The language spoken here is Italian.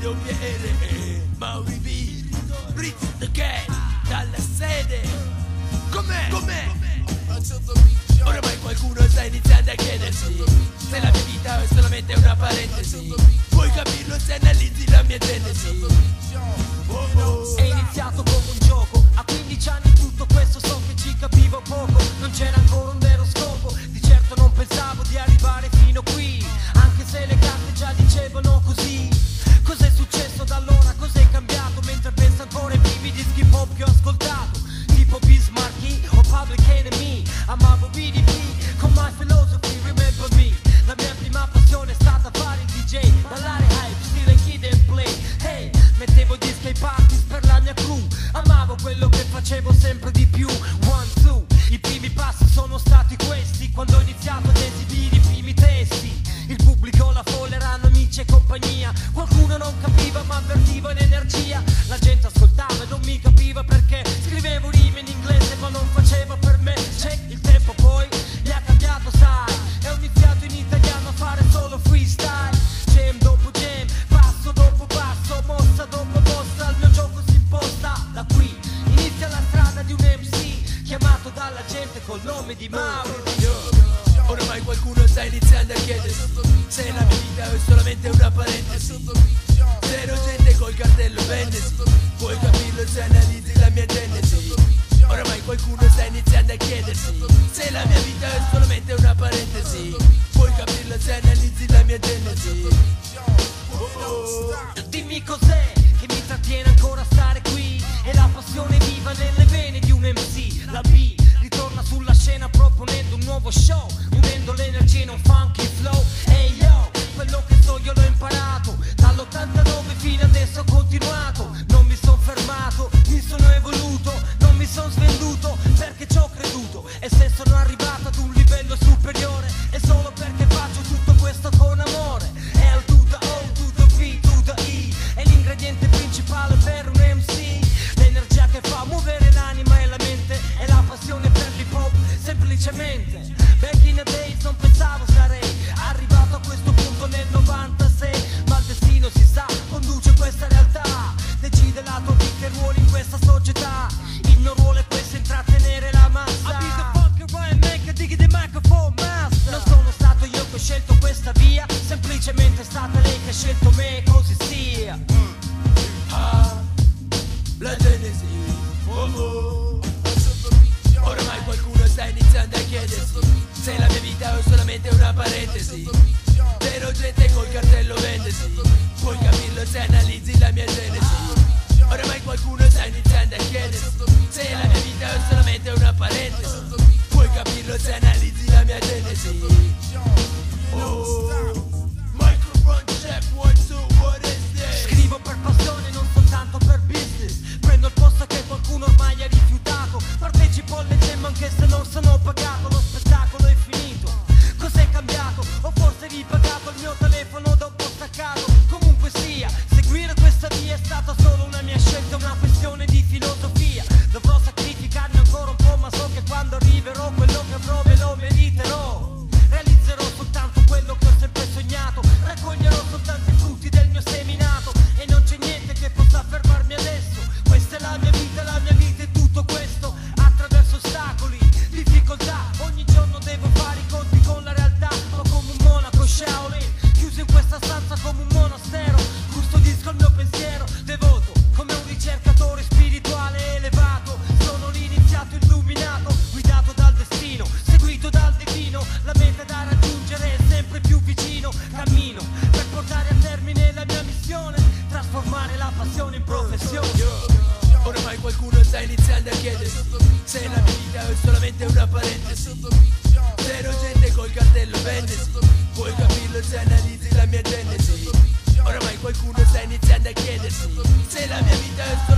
vedo viene Mauri B Ritz the Cat dalla sede? Com'è? Com'è? Oramai qualcuno sta iniziando a chiedersi Se la mia vita è solamente una parentesi. Puoi capirlo? Se analizzi la mia genesi oh, oh. È iniziato come un gioco A 15 anni di Mauro. Oramai qualcuno sta iniziando a chiedersi Se la mia vita è solamente una parentesi. fantasy Puoi capirlo se analizzi la mia genesi Oramai qualcuno sta iniziando a chiedersi Se la mia vita è solamente una parentesi Puoi capirlo se analizzi cercarlo, comunque sia, seguire questa via è stata solo una mia scelta, una questione di destino, la meta da raggiungere è sempre più vicino, cammino per portare a termine la mia missione, trasformare la passione in professione. Ormai qualcuno sta iniziando a chiedersi se la mia vita è solamente una parentesi. Zero gente col cartello vendesi, puoi capirlo se analizzi la mia genesi. Ormai qualcuno sta iniziando a chiedersi se la mia vita è solamente una parentesi.